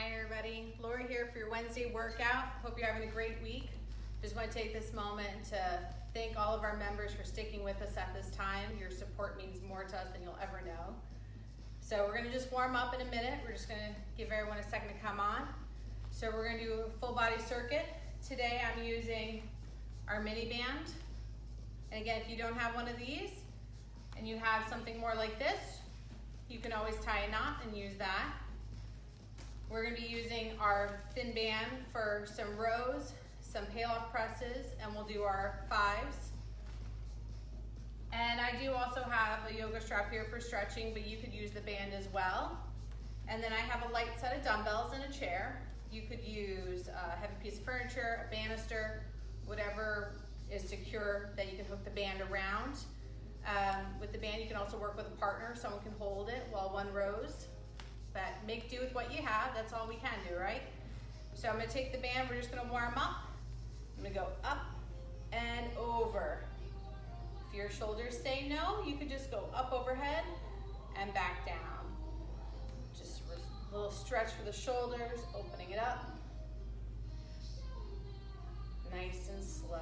Hi everybody, Laura here for your Wednesday workout. Hope you're having a great week. Just want to take this moment to thank all of our members for sticking with us at this time. Your support means more to us than you'll ever know. So we're gonna just warm up in a minute. We're just gonna give everyone a second to come on. So we're gonna do a full body circuit. Today I'm using our mini band. And again, if you don't have one of these and you have something more like this, you can always tie a knot and use that. We're gonna be using our thin band for some rows, some Pallof presses, and we'll do our fives. And I do also have a yoga strap here for stretching, but you could use the band as well. And then I have a light set of dumbbells and a chair. You could use a heavy piece of furniture, a banister, whatever is secure that you can hook the band around. Um, with the band, you can also work with a partner. Someone can hold it while one rows. But make do with what you have. That's all we can do, right? So I'm gonna take the band. We're just gonna warm up. I'm gonna go up and over. If your shoulders say no, you can just go up overhead and back down. Just a little stretch for the shoulders, opening it up. Nice and slow.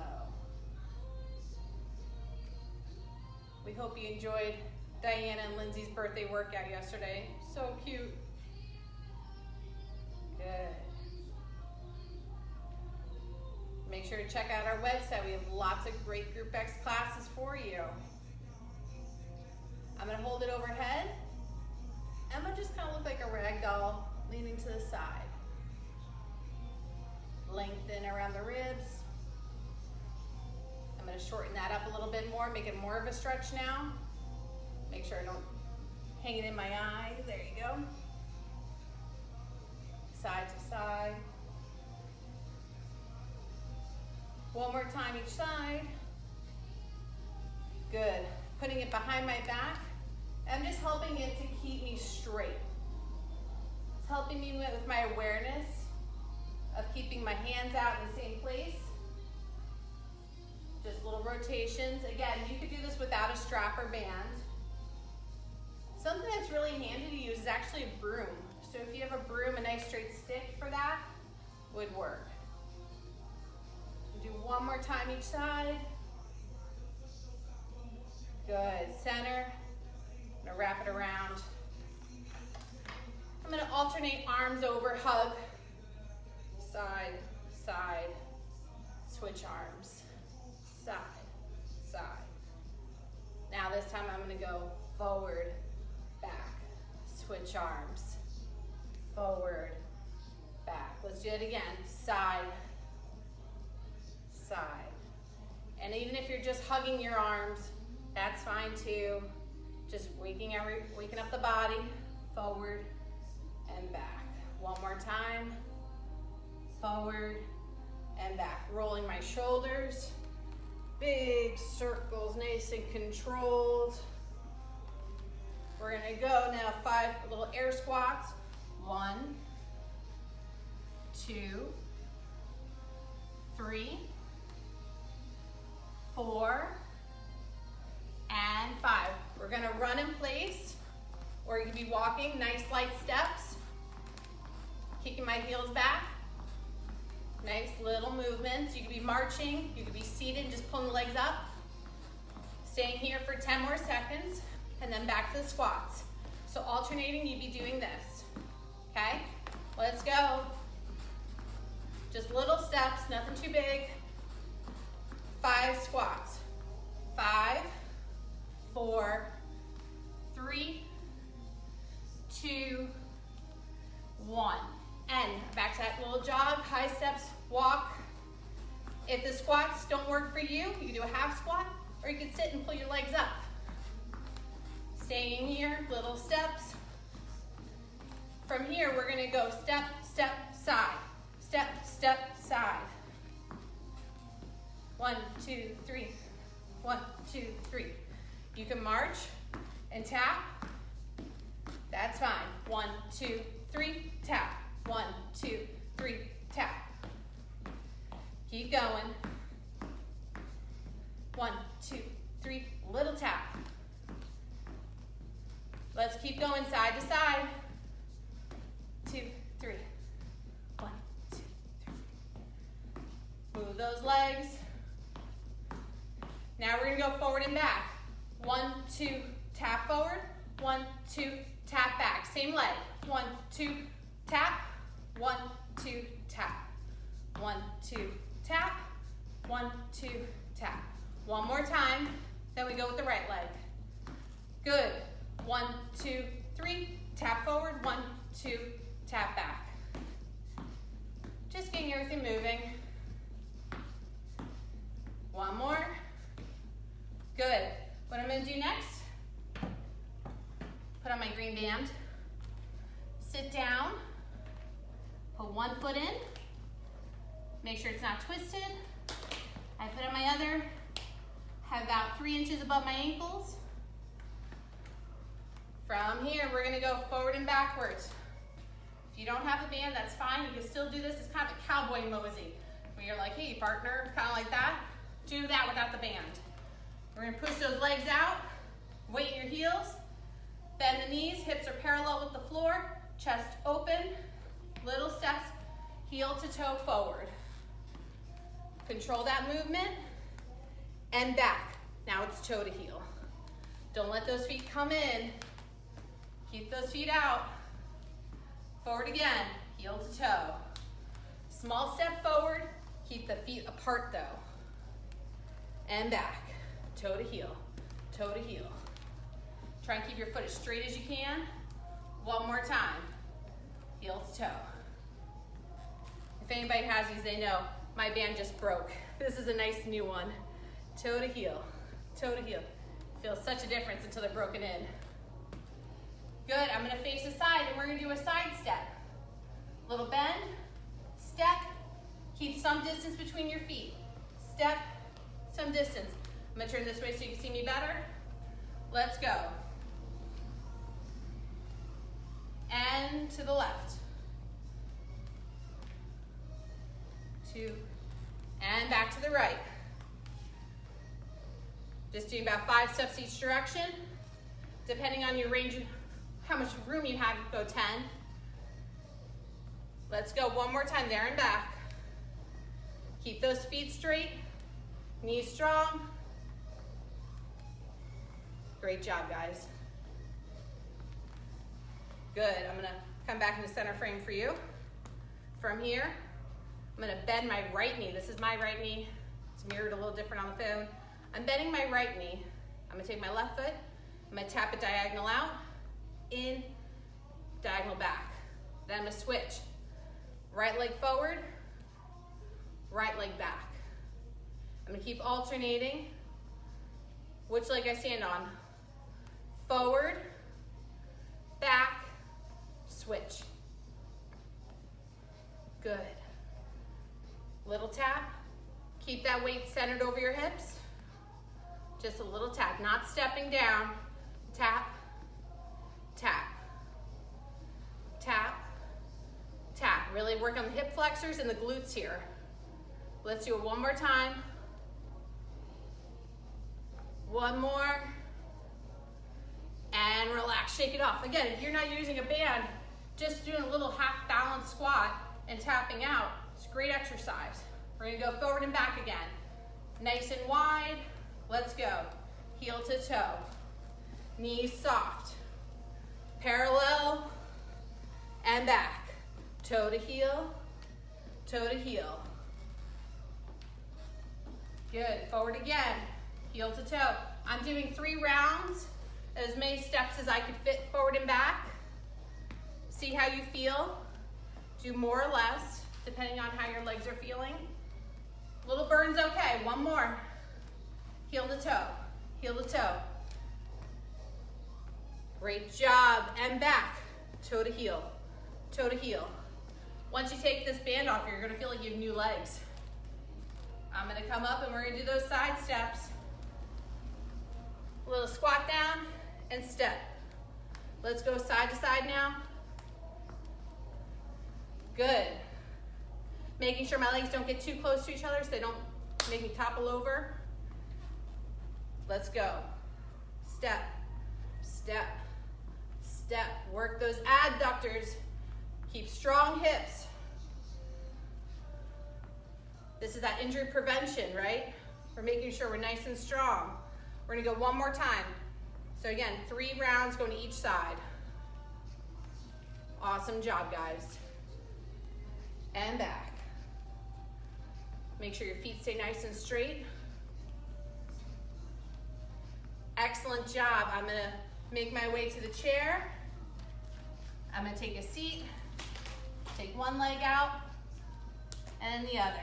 We hope you enjoyed Diana and Lindsay's birthday workout yesterday. So cute. Good. Make sure to check out our website. We have lots of great Group X classes for you. I'm gonna hold it overhead. I'm gonna just kind of look like a rag doll leaning to the side. Lengthen around the ribs. I'm gonna shorten that up a little bit more, make it more of a stretch now. Make sure I don't hang it in my eye. There you go. Side to side. One more time each side. Good. Putting it behind my back. I'm just helping it to keep me straight. It's helping me with my awareness of keeping my hands out in the same place. Just little rotations. Again, you could do this without a strap or band. Something that's really handy to use is actually a broom. So if you have a broom, a nice straight stick for that would work. Do one more time each side. Good, center. I'm gonna wrap it around. I'm gonna alternate arms over, hug, side, side, switch arms, side, side. Now this time I'm gonna go forward, switch arms, forward, back. Let's do it again, side, side. And even if you're just hugging your arms, that's fine too. Just waking, every, waking up the body, forward and back. One more time, forward and back. Rolling my shoulders, big circles, nice and controlled. We're gonna go now five little air squats. One, two, three, four, and five. We're gonna run in place, or you can be walking, nice light steps, kicking my heels back. Nice little movements. You could be marching, you could be seated, just pulling the legs up. Staying here for 10 more seconds, and then back to the squats. So alternating, you'd be doing this, okay? Let's go. Just little steps, nothing too big. Five squats. Five, four, three, two, one. And back to that little jog, high steps, walk. If the squats don't work for you, you can do a half squat, or you can sit and pull your legs up. Staying here, little steps. From here, we're gonna go step, step, side. Step, step, side. One, two, three. One, two, three. You can march and tap. That's fine. One, two, three, tap. One, two, three, tap. Keep going. One, two, three, little tap. Let's keep going side to side. Two, three. One, two, three. Move those legs. Now we're gonna go forward and back. One, two, tap forward. One, two, tap back. Same leg. One, two, tap. One, two, tap. One, two, tap. One, two, tap. One more time. Then we go with the right leg. Good. One, two, three. Tap forward. One, two, tap back. Just getting everything moving. One more. Good. What I'm gonna do next, put on my green band, sit down, put one foot in, make sure it's not twisted. I put on my other, have about three inches above my ankles. From here, we're gonna go forward and backwards. If you don't have a band, that's fine. You can still do this. It's kind of a cowboy mosey, where you're like, hey, partner, kind of like that. Do that without the band. We're gonna push those legs out, weight your heels, bend the knees, hips are parallel with the floor, chest open, little steps, heel to toe forward. Control that movement, and back. Now it's toe to heel. Don't let those feet come in. Keep those feet out. Forward again, heel to toe. Small step forward, keep the feet apart though. And back toe to heel, toe to heel. Try and keep your foot as straight as you can. One more time, heel to toe. If anybody has these, they know my band just broke. This is a nice new one. Toe to heel, toe to heel. Feels such a difference until they're broken in. Good, I'm gonna face the side and we're gonna do a side step. Little bend, step, keep some distance between your feet. Step, some distance. I'm gonna turn this way so you can see me better. Let's go. And to the left. Two, and back to the right. Just doing about five steps each direction. Depending on your range, how much room you have, go 10. Let's go one more time there and back. Keep those feet straight, knees strong, Great job, guys. Good, I'm gonna come back into center frame for you. From here, I'm gonna bend my right knee. This is my right knee. It's mirrored a little different on the phone. I'm bending my right knee. I'm gonna take my left foot, I'm gonna tap it diagonal out, in, diagonal back. Then I'm gonna switch. Right leg forward, right leg back. I'm gonna keep alternating. Which leg I stand on? forward, back, switch. Good. Little tap. Keep that weight centered over your hips. Just a little tap, not stepping down. Tap, tap, tap, tap. Really work on the hip flexors and the glutes here. Let's do it one more time. One more and relax, shake it off. Again, if you're not using a band, just doing a little half balance squat and tapping out, it's a great exercise. We're gonna go forward and back again. Nice and wide, let's go. Heel to toe, knees soft, parallel and back. Toe to heel, toe to heel. Good, forward again, heel to toe. I'm doing three rounds as many steps as I could fit forward and back. See how you feel. Do more or less, depending on how your legs are feeling. Little burn's okay, one more. Heel to toe, heel to toe. Great job, and back, toe to heel, toe to heel. Once you take this band off, you're gonna feel like you have new legs. I'm gonna come up and we're gonna do those side steps. A little squat down, and step. Let's go side to side now. Good. Making sure my legs don't get too close to each other so they don't make me topple over. Let's go. Step, step, step. Work those adductors. Keep strong hips. This is that injury prevention, right? We're making sure we're nice and strong. We're gonna go one more time. So again, three rounds going to each side. Awesome job, guys. And back. Make sure your feet stay nice and straight. Excellent job. I'm gonna make my way to the chair. I'm gonna take a seat, take one leg out, and the other.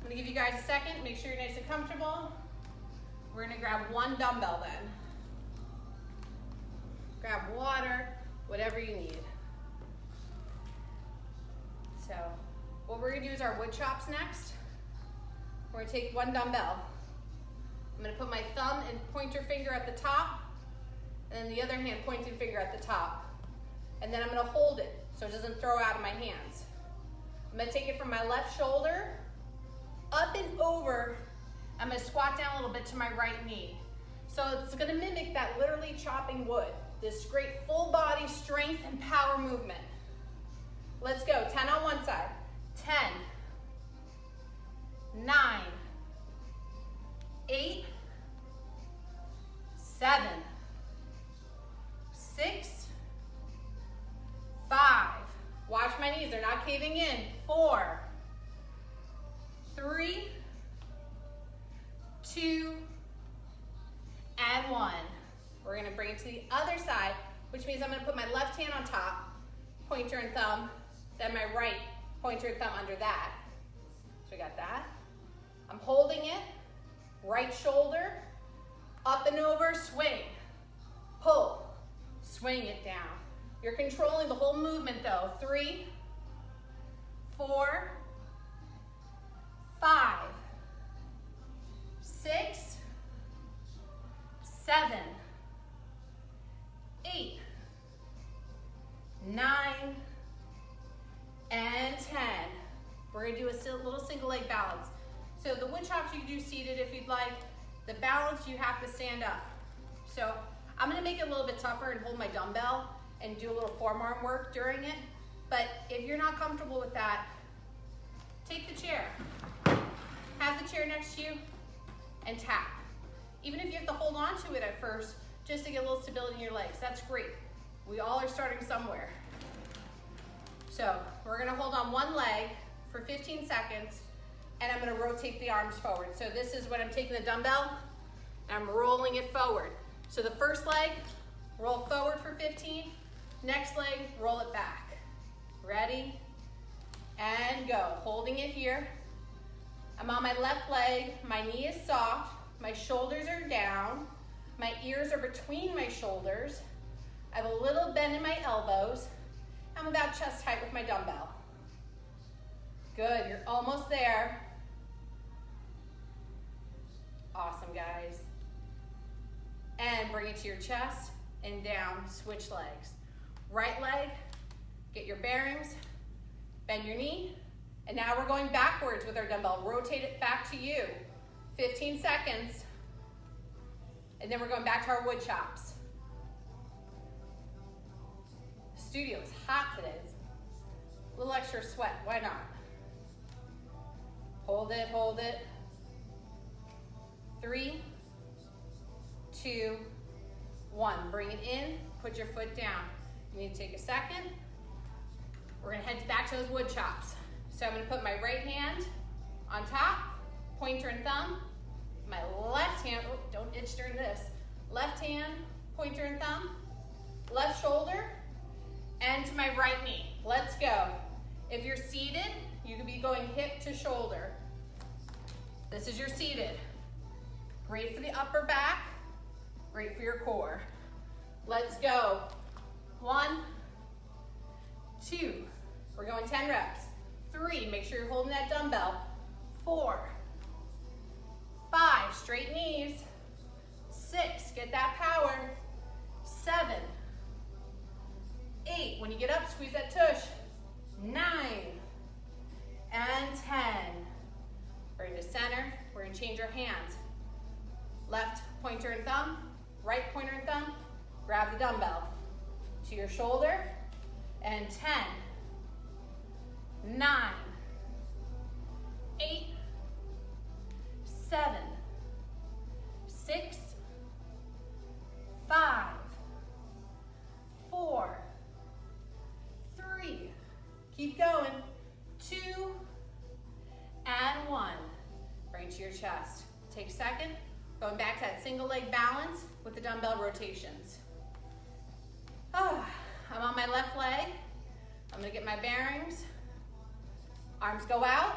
I'm gonna give you guys a second, make sure you're nice and comfortable. We're gonna grab one dumbbell then. Grab water, whatever you need. So, what we're gonna do is our wood chops next. We're gonna take one dumbbell. I'm gonna put my thumb and pointer finger at the top, and then the other hand pointing finger at the top. And then I'm gonna hold it so it doesn't throw out of my hands. I'm gonna take it from my left shoulder, up and over. I'm gonna squat down a little bit to my right knee. So it's gonna mimic that literally chopping wood. This great full body strength and power movement. Let's go, 10 on one side. 10, nine, eight, seven, six, five. Watch my knees, they're not caving in. Four, three, two, and one. We're gonna bring it to the other side, which means I'm gonna put my left hand on top, pointer and thumb, then my right pointer and thumb under that. So we got that. I'm holding it, right shoulder, up and over, swing, pull, swing it down. You're controlling the whole movement though. Three, four, five, six, seven, eight, nine, and 10. We're gonna do a little single leg balance. So the wood chops you can do seated if you'd like. The balance, you have to stand up. So I'm gonna make it a little bit tougher and hold my dumbbell and do a little forearm work during it. But if you're not comfortable with that, take the chair. Have the chair next to you and tap. Even if you have to hold on to it at first, just to get a little stability in your legs, that's great. We all are starting somewhere. So we're gonna hold on one leg for 15 seconds and I'm gonna rotate the arms forward. So this is when I'm taking the dumbbell and I'm rolling it forward. So the first leg, roll forward for 15. Next leg, roll it back. Ready? And go. Holding it here. I'm on my left leg. My knee is soft. My shoulders are down. My ears are between my shoulders. I have a little bend in my elbows. I'm about chest height with my dumbbell. Good, you're almost there. Awesome, guys. And bring it to your chest and down, switch legs. Right leg, get your bearings, bend your knee, and now we're going backwards with our dumbbell. Rotate it back to you. 15 seconds. And then we're going back to our wood chops. studio is hot today. A little extra sweat, why not? Hold it, hold it. Three, two, one. Bring it in, put your foot down. You need to take a second. We're gonna head back to those wood chops. So I'm gonna put my right hand on top, pointer and thumb. My left hand, oh, don't itch during this. Left hand, pointer and thumb. Left shoulder, and to my right knee. Let's go. If you're seated, you could be going hip to shoulder. This is your seated. Great for the upper back, great for your core. Let's go. One, two, we're going 10 reps. Three, make sure you're holding that dumbbell. Four, five, straight knees. Six, get that power. Seven, eight. When you get up, squeeze that tush. Nine and 10. Bring to center. We're gonna change our hands. Left pointer and thumb, right pointer and thumb, grab the dumbbell to your shoulder, and 10, 9, 8, 7, 6, 5, 4, 3, keep going, 2, and 1. Bring to your chest. Take a second, going back to that single leg balance, dumbbell rotations. Oh, I'm on my left leg. I'm gonna get my bearings. Arms go out.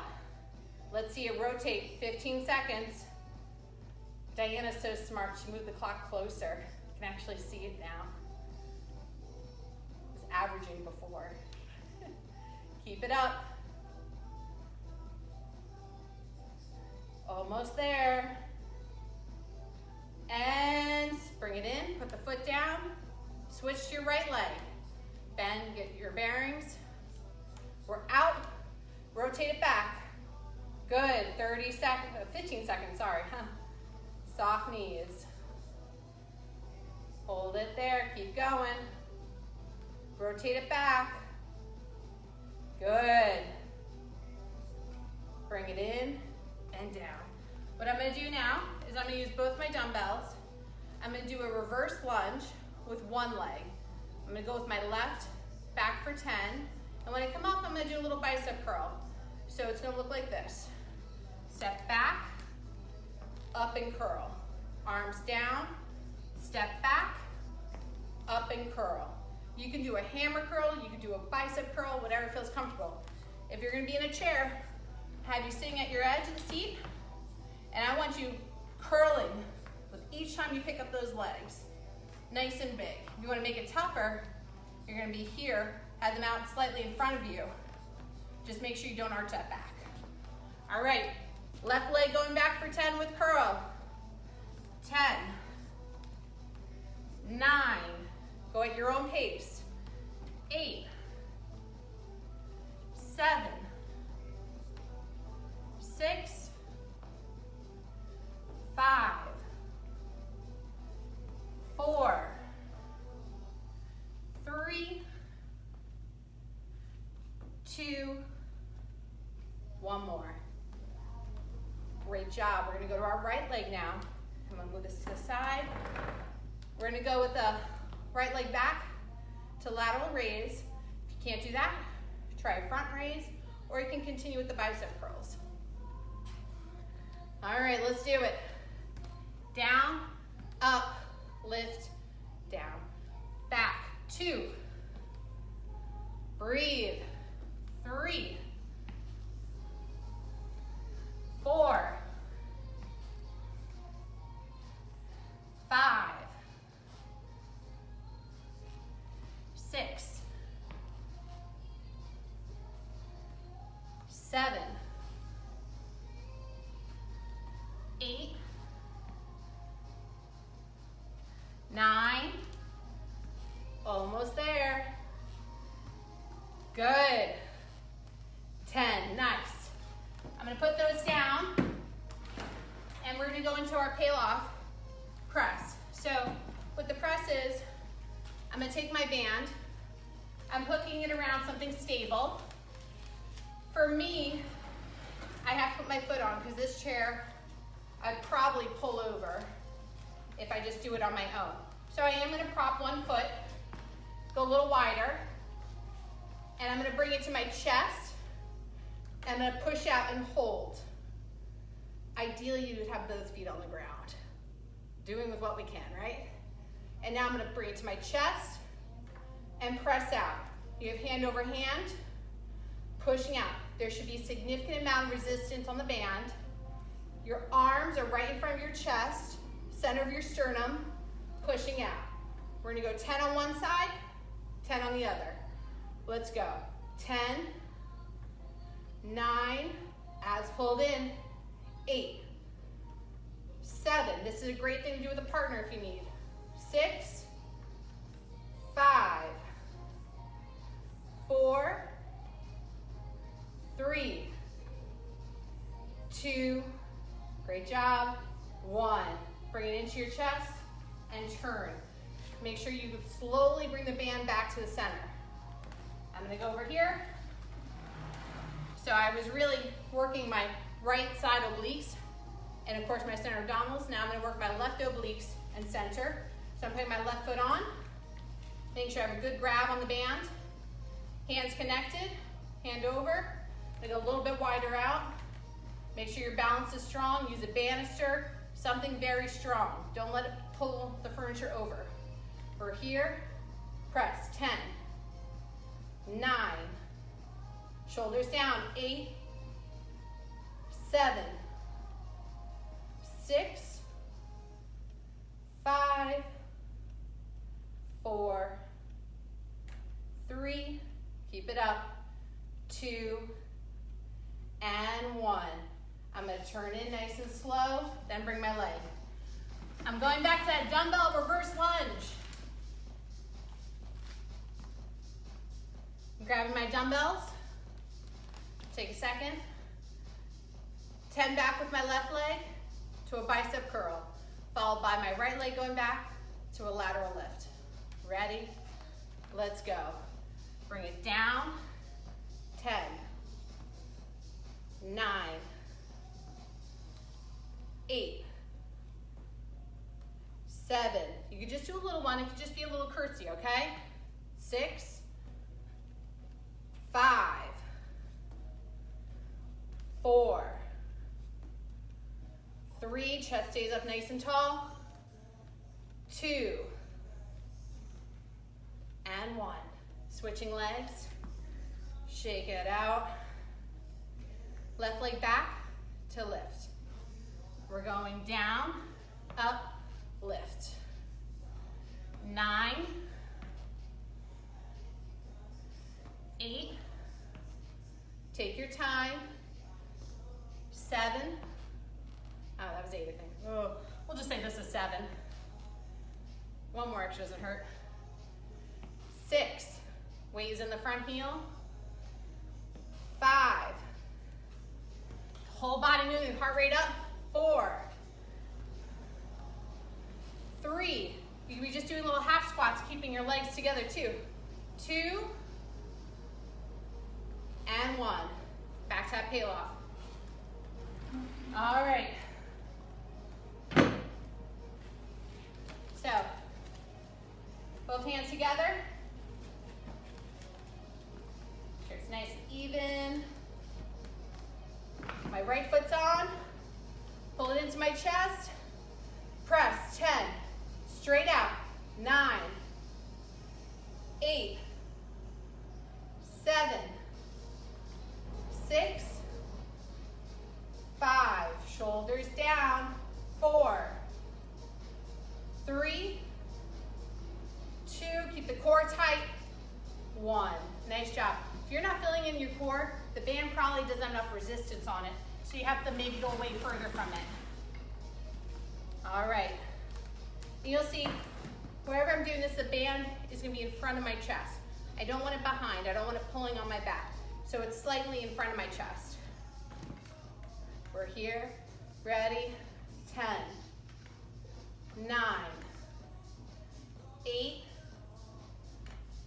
Let's see it rotate 15 seconds. Diana's so smart, she moved the clock closer. You can actually see it now. It was averaging before. Keep it up. Almost there. Switch to your right leg. Bend, get your bearings. We're out, rotate it back. Good, 30 seconds, uh, 15 seconds, sorry. Soft knees. Hold it there, keep going. Rotate it back. Good. Bring it in and down. What I'm gonna do now is I'm gonna use both my dumbbells. I'm gonna do a reverse lunge with one leg. I'm gonna go with my left back for 10. And when I come up, I'm gonna do a little bicep curl. So it's gonna look like this. Step back, up and curl. Arms down, step back, up and curl. You can do a hammer curl, you can do a bicep curl, whatever feels comfortable. If you're gonna be in a chair, have you sitting at your edge of the seat, and I want you curling with each time you pick up those legs. Nice and big. If you wanna make it tougher, you're gonna be here, have them out slightly in front of you. Just make sure you don't arch that back. All right, left leg going back for 10 with curl. 10, nine, go at your own pace. Eight, seven, six, five, four, three, two, one more. Great job. We're gonna go to our right leg now. I'm gonna move this to the side. We're gonna go with the right leg back to lateral raise. If you can't do that, try a front raise, or you can continue with the bicep curls. All right, let's do it. Down, up, lift, down. Back, two. Breathe, three. Four. Five. Six. Seven. I'm gonna take my band, I'm hooking it around something stable. For me, I have to put my foot on because this chair, I'd probably pull over if I just do it on my own. So I am gonna prop one foot, go a little wider, and I'm gonna bring it to my chest. I'm gonna push out and hold. Ideally, you would have both feet on the ground. Doing with what we can, right? And now I'm gonna bring it to my chest and press out. You have hand over hand, pushing out. There should be a significant amount of resistance on the band. Your arms are right in front of your chest, center of your sternum, pushing out. We're gonna go 10 on one side, 10 on the other. Let's go. 10, 9, abs pulled in, 8, 7. This is a great thing to do with a partner if you need. 6, 5, 4, 3, 2, great job, 1. Bring it into your chest and turn. Make sure you slowly bring the band back to the center. I'm gonna go over here. So I was really working my right side obliques And of course my center abdominals. Now I'm gonna work my left obliques and center. So I'm putting my left foot on, making sure I have a good grab on the band. Hands connected, hand over. Go a little bit wider out. Make sure your balance is strong. Use a banister, something very strong. Don't let it pull the furniture over. We're here, press, 10, nine, shoulders down, eight, seven, six, five, four, three, keep it up, two, and one. I'm gonna turn in nice and slow, then bring my leg. I'm going back to that dumbbell reverse lunge. I'm grabbing my dumbbells. Take a second. 10 back with my left leg to a bicep curl, followed by my right leg going back to a lateral lift. Ready? Let's go. Bring it down. 10, 9, 8, 7. You can just do a little one. It could just be a little curtsy, okay? 6, 5, 4, 3. Chest stays up nice and tall. 2, and 1. Switching legs. Shake it out. Left leg back to lift. We're going down, up, lift. Nine, eight, take your time, seven, oh, that was eight, I think. Oh, we'll just say this is seven. One more extra doesn't hurt. Six, weight is in the front heel. Five, whole body moving, heart rate up. Four, three, you can be just doing little half squats, keeping your legs together too. Two, and one. Back to that Pallof. All right. So, both hands together. Even. My right foot's on. Pull it into my chest. Press, 10. Straight out, nine, eight, seven, six, five, shoulders down, four, three, two, keep the core tight, one. Nice job. If you're not feeling in your core, the band probably doesn't have enough resistance on it, so you have to maybe go away further from it. All right. You'll see, wherever I'm doing this, the band is gonna be in front of my chest. I don't want it behind, I don't want it pulling on my back. So it's slightly in front of my chest. We're here, ready, 10, 9, 8,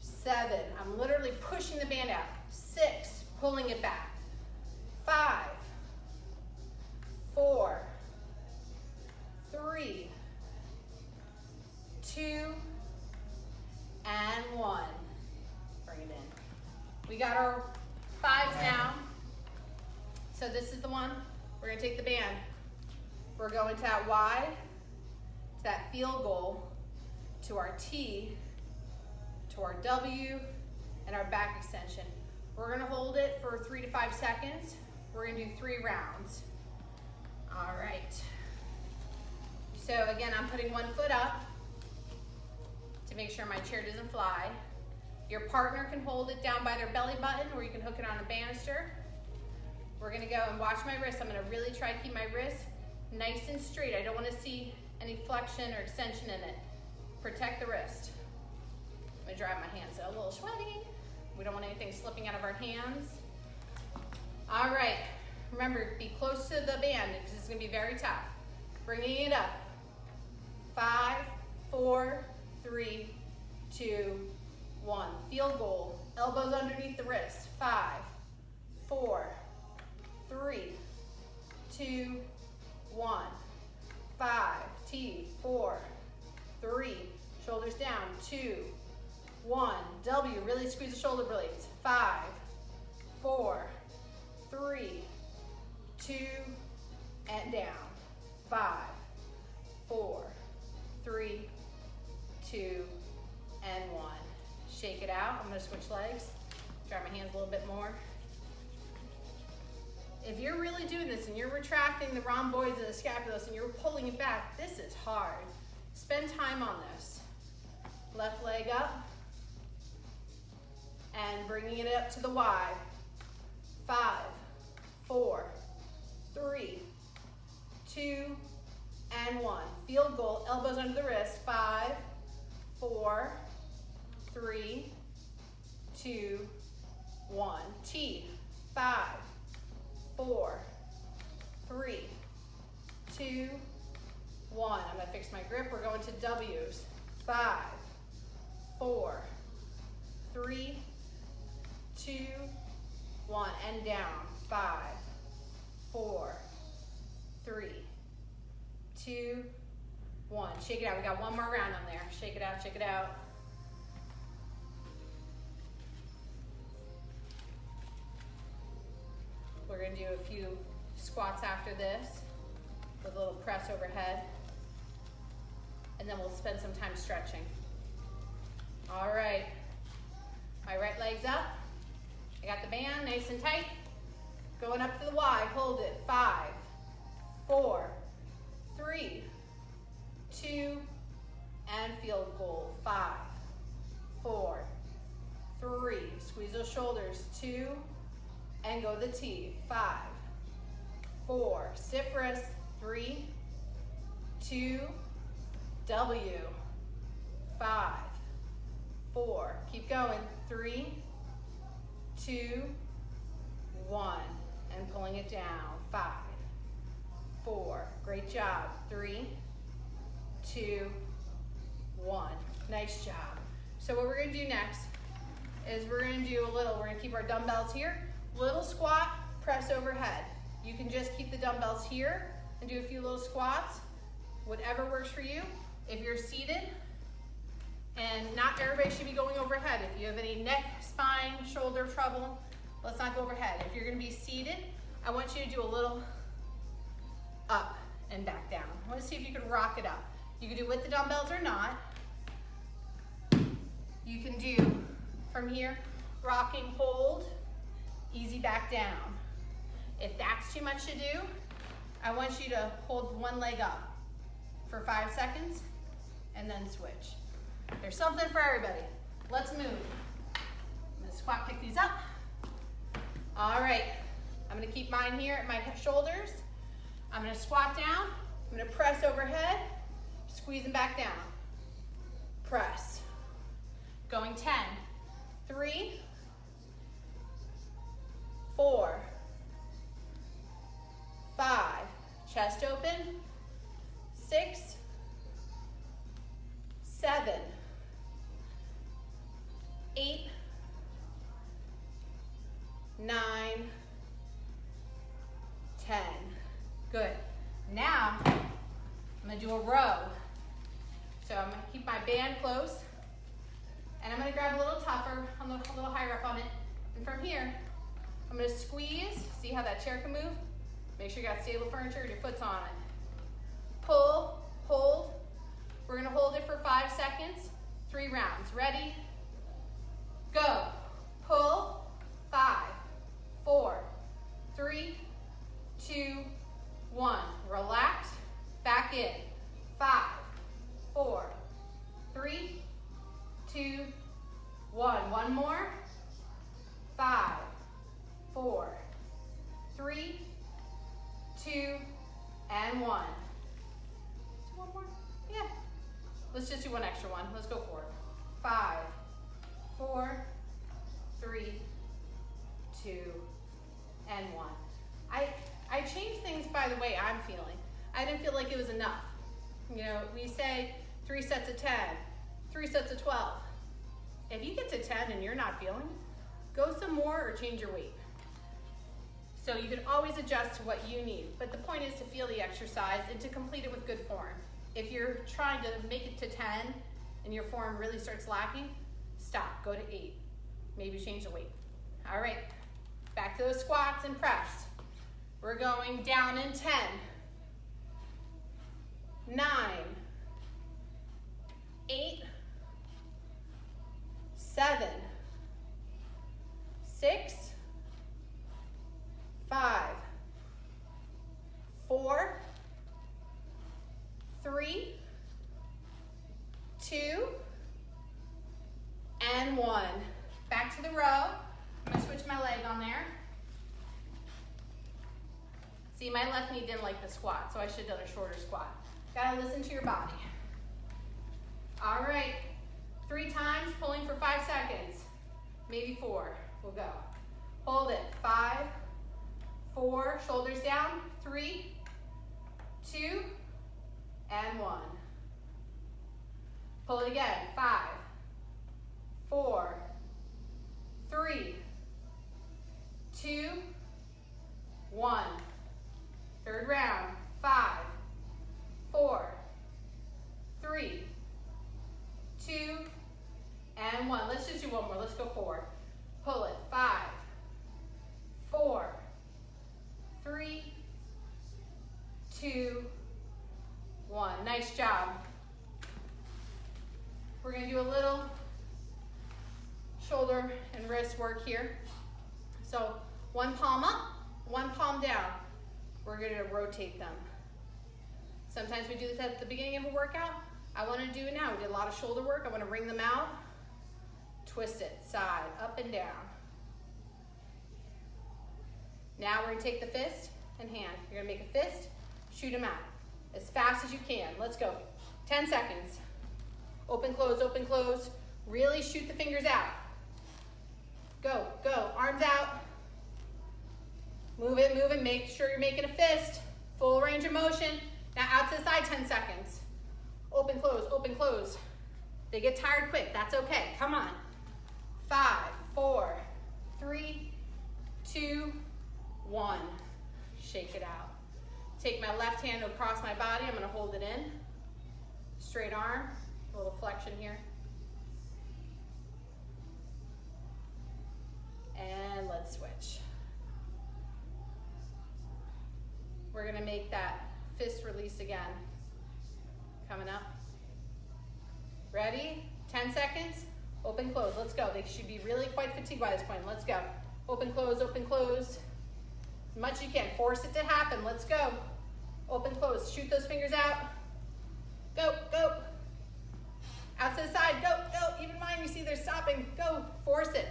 7, I'm literally pushing the band out, 6, pulling it back, 5, 4, 3, two, and one. Bring it in. We got our fives now. So this is the one. We're gonna take the band. We're going to that Y, to that field goal, to our T, to our W, and our back extension. We're gonna hold it for three to five seconds. We're gonna do three rounds. All right. So again, I'm putting one foot up, to make sure my chair doesn't fly. Your partner can hold it down by their belly button or you can hook it on a banister. We're gonna go and watch my wrist. I'm gonna really try to keep my wrist nice and straight. I don't wanna see any flexion or extension in it. Protect the wrist. I'm gonna dry my hands, a little sweaty. We don't want anything slipping out of our hands. All right, remember, be close to the band because it's gonna be very tough. Bringing it up. Five, four, three, two, one. Field goal. Elbows underneath the wrist. Five, four, three, two, one, five, T, four, three, shoulders down, two, one, W, really squeeze the shoulder blades, five, four, three, two, and down, five, four, three, two, and one. Shake it out. I'm gonna switch legs. Try my hands a little bit more. If you're really doing this and you're retracting the rhomboids and the scapulus and you're pulling it back, this is hard. Spend time on this. Left leg up and bringing it up to the Y. Five, four, three, two, and one. Field goal, elbows under the wrist. Five, four, three, two, one. T, five, four, three, two, one. I'm gonna fix my grip. We're going to W's. Five, four, three, two, one. And down. Five, four, three, two, one. Shake it out. We got one more round on there. Shake it out, shake it out. We're gonna do a few squats after this with a little press overhead. And then we'll spend some time stretching. All right, my right leg's up. I got the band nice and tight. Going up to the Y, hold it. Five, four, three, two, and field goal. Five, four, three. Squeeze those shoulders. Two, and go the T. Five, four, stiff wrist. Three, two, W. Five, four. Keep going. Three, two, one. And pulling it down. Five, four. Great job. Three, two, one. Nice job. So what we're gonna do next is we're gonna do a little, we're gonna keep our dumbbells here. Little squat, press overhead. You can just keep the dumbbells here and do a few little squats, whatever works for you. If you're seated, and not everybody should be going overhead. If you have any neck, spine, shoulder trouble, let's not go overhead. If you're gonna be seated, I want you to do a little up and back down. I wanna see if you can rock it up. You can do with the dumbbells or not. You can do from here, rocking, hold, easy back down. If that's too much to do, I want you to hold one leg up for five seconds and then switch. There's something for everybody. Let's move. I'm gonna squat pick these up. All right, I'm gonna keep mine here at my shoulders. I'm gonna squat down. I'm gonna press overhead, squeezing back down. Press. Going 10, three, four, five, chest open, six, nine, ten. Good. Now, I'm gonna do a row. So I'm gonna keep my band close, and I'm gonna grab a little tougher, a little, higher up on it. And from here, I'm gonna squeeze. See how that chair can move? Make sure you got stable furniture, and your foot's on it. Pull, hold. We're gonna hold it for five seconds, three rounds. Ready? Go. Feel like it was enough. You know, we say three sets of 10, three sets of 12. If you get to 10 and you're not feeling, go some more or change your weight. So you can always adjust to what you need. But the point is to feel the exercise and to complete it with good form. If you're trying to make it to 10 and your form really starts lacking, stop, go to eight. Maybe change the weight. All right, back to the squats and press. We're going down in 10, nine, eight, seven, six, five, four, three, two, and one. Back to the row. I'm gonna switch my leg on there. See, my left knee didn't like the squat, so I should have done a shorter squat. Gotta listen to your body. All right, three times, pulling for five seconds. Maybe four, we'll go. Hold it, five, four, shoulders down, three, two, and one. Pull it again, five, four, three, two, one. Third round, five, four, three, two, and one. Let's just do one more. Let's go four. Pull it. Five, four, three, two, one. Nice job. We're going to do a little shoulder and wrist work here. So one palm up, one palm down. We're going to rotate them. Sometimes we do this at the beginning of a workout. I want to do it now. We did a lot of shoulder work. I want to wring them out. Twist it, side, up and down. Now we're going to take the fist and hand. You're going to make a fist, shoot them out as fast as you can. Let's go. 10 seconds. Open, close, open, close. Really shoot the fingers out. Go, go. Arms out. Move it, move it. Make sure you're making a fist. Full range of motion. Now out to the side, 10 seconds. Open, close, open, close. They get tired quick. That's okay. Come on. Five, four, three, two, one. Shake it out. Take my left hand across my body. I'm going to hold it in. Straight arm. A little flexion here. And let's switch. We're going to make that fist release again. Coming up. Ready? 10 seconds. Open, close. Let's go. They should be really quite fatigued by this point. Let's go. Open, close, open, close. As much as you can. Force it to happen. Let's go. Open, close. Shoot those fingers out. Go, go. Out to the side. Go, go. Even mine, you see they're stopping. Go. Force it.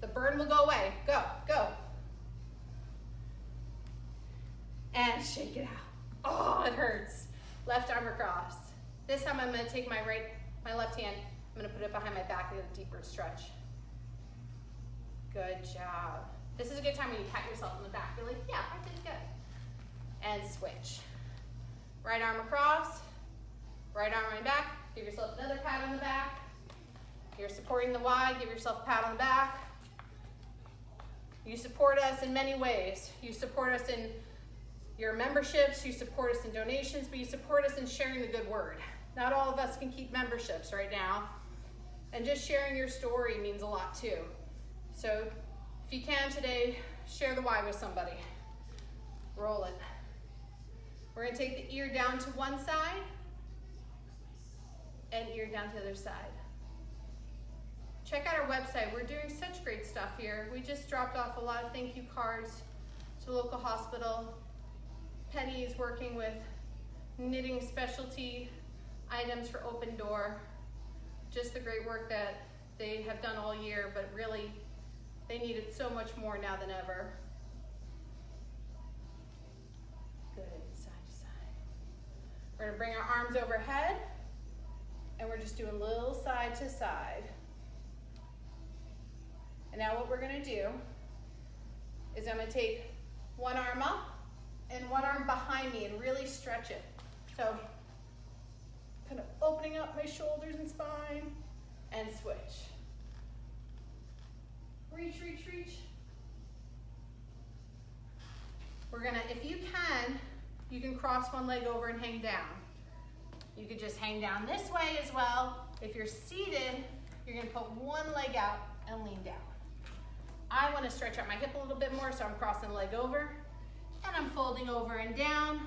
The burn will go away. Go, go. And shake it out. Oh, it hurts. Left arm across. This time I'm gonna take my right, my left hand, I'm gonna put it behind my back and get a deeper stretch. Good job. This is a good time when you pat yourself on the back. You're like, yeah, I did good. And switch. Right arm across, right arm on back. Give yourself another pat on the back. You're supporting the Y, give yourself a pat on the back. You support us in many ways. You support us in your memberships, you support us in donations, but you support us in sharing the good word. Not all of us can keep memberships right now. And just sharing your story means a lot too. So if you can today, share the Y with somebody. Roll it. We're gonna take the ear down to one side and ear down to the other side. Check out our website. We're doing such great stuff here. We just dropped off a lot of thank you cards to local hospital. Penny is working with knitting specialty items for Open Door. Just the great work that they have done all year, but really they need it so much more now than ever. Good, side to side. We're gonna bring our arms overhead and we're just doing a little side to side. And now what we're gonna do is I'm gonna take one arm up and one arm behind me and really stretch it. So kind of opening up my shoulders and spine and switch. Reach, reach, reach. We're gonna, if you can, you can cross one leg over and hang down. You could just hang down this way as well. If you're seated, you're gonna put one leg out and lean down. I wanna stretch out my hip a little bit more, so I'm crossing leg over, and I'm folding over and down.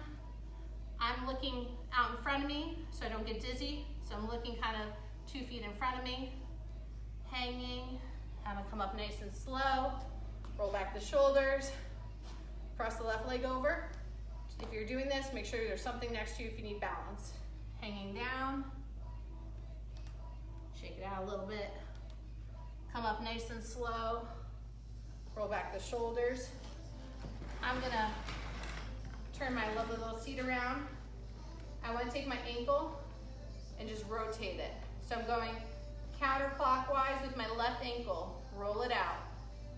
I'm looking out in front of me so I don't get dizzy. So I'm looking kind of two feet in front of me, hanging. I'm gonna come up nice and slow, roll back the shoulders, cross the left leg over. If you're doing this, make sure there's something next to you if you need balance. Hanging down, shake it out a little bit. Come up nice and slow, roll back the shoulders. I'm gonna turn my lovely little seat around. I wanna take my ankle and just rotate it. So I'm going counterclockwise with my left ankle, roll it out.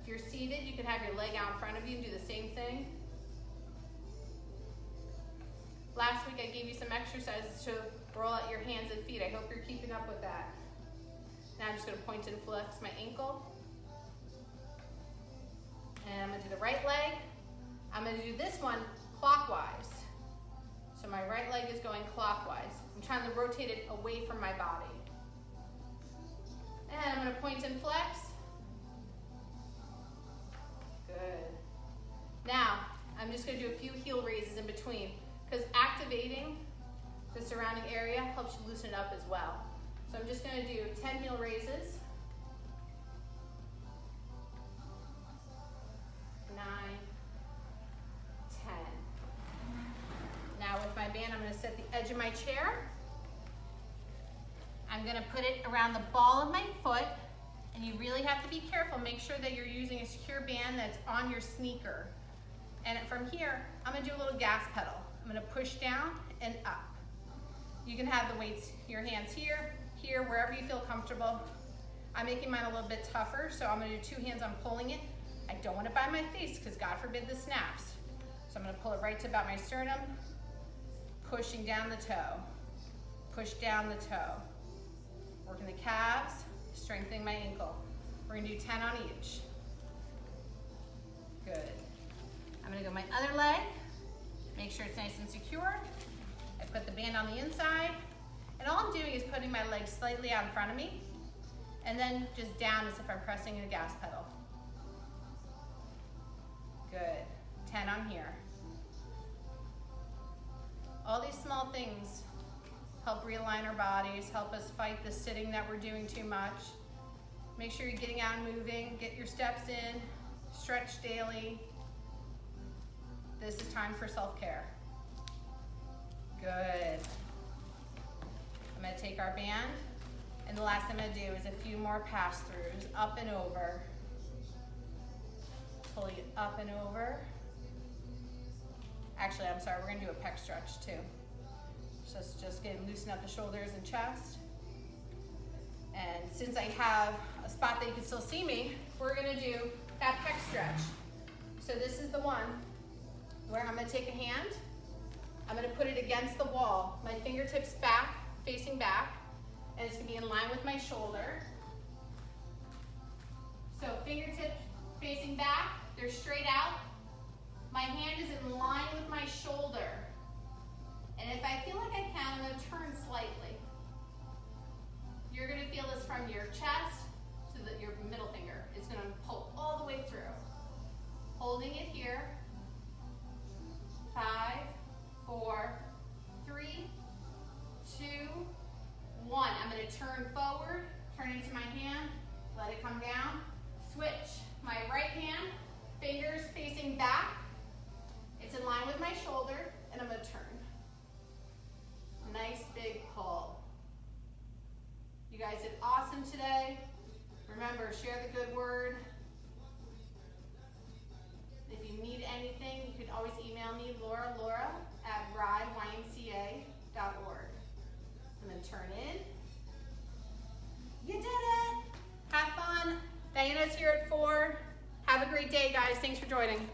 If you're seated, you can have your leg out in front of you and do the same thing. Last week I gave you some exercises to roll out your hands and feet. I hope you're keeping up with that. Now I'm just gonna point and flex my ankle. And I'm gonna do the right leg. I'm gonna do this one clockwise. So my right leg is going clockwise. I'm trying to rotate it away from my body. And I'm gonna point and flex. Good. Now, I'm just gonna do a few heel raises in between because activating the surrounding area helps you loosen it up as well. So I'm just gonna do 10 heel raises. Nine, 10. Now with my band, I'm gonna set the edge of my chair. I'm gonna put it around the ball of my foot, and you really have to be careful. Make sure that you're using a secure band that's on your sneaker. And from here, I'm gonna do a little gas pedal. I'm gonna push down and up. You can have the weights, your hands here, here, wherever you feel comfortable. I'm making mine a little bit tougher, so I'm gonna do two hands, I'm pulling it. I don't want it by my face, because God forbid the snaps. So I'm gonna pull it right to about my sternum, pushing down the toe, push down the toe. Working the calves, strengthening my ankle. We're gonna do 10 on each. Good. I'm gonna go my other leg, make sure it's nice and secure. I put the band on the inside, and all I'm doing is putting my legs slightly out in front of me, and then just down as if I'm pressing a gas pedal. Good. 10 on here. All these small things help realign our bodies, help us fight the sitting that we're doing too much. Make sure you're getting out and moving, get your steps in, stretch daily. This is time for self-care. Good. I'm gonna take our band, and the last thing I'm gonna do is a few more pass-throughs, up and over. Pull you up and over. Actually, I'm sorry, we're gonna do a pec stretch too. It's just getting loosen up the shoulders and chest. And since I have a spot that you can still see me, we're gonna do that pec stretch. So this is the one where I'm gonna take a hand, I'm gonna put it against the wall, my fingertips back, facing back, and it's gonna be in line with my shoulder. So fingertips facing back, they're straight out. My hand is in line with my shoulder. And if I feel like I can, I'm gonna turn slightly. You're gonna feel this from your chest to the, your middle finger. It's gonna pull all the way through. Holding it here. Five, four, three, two, one. I'm gonna turn forward, turn into my hand, let it come down. Switch. My right hand, fingers facing back. It's in line with my shoulder, and I'm gonna turn. Nice big pull. You guys did awesome today. Remember, share the good word. If you need anything, you can always email me, Laura Laura at ryeymca.org. And then turn in. You did it! Have fun. Diana's here at 4. Have a great day, guys. Thanks for joining.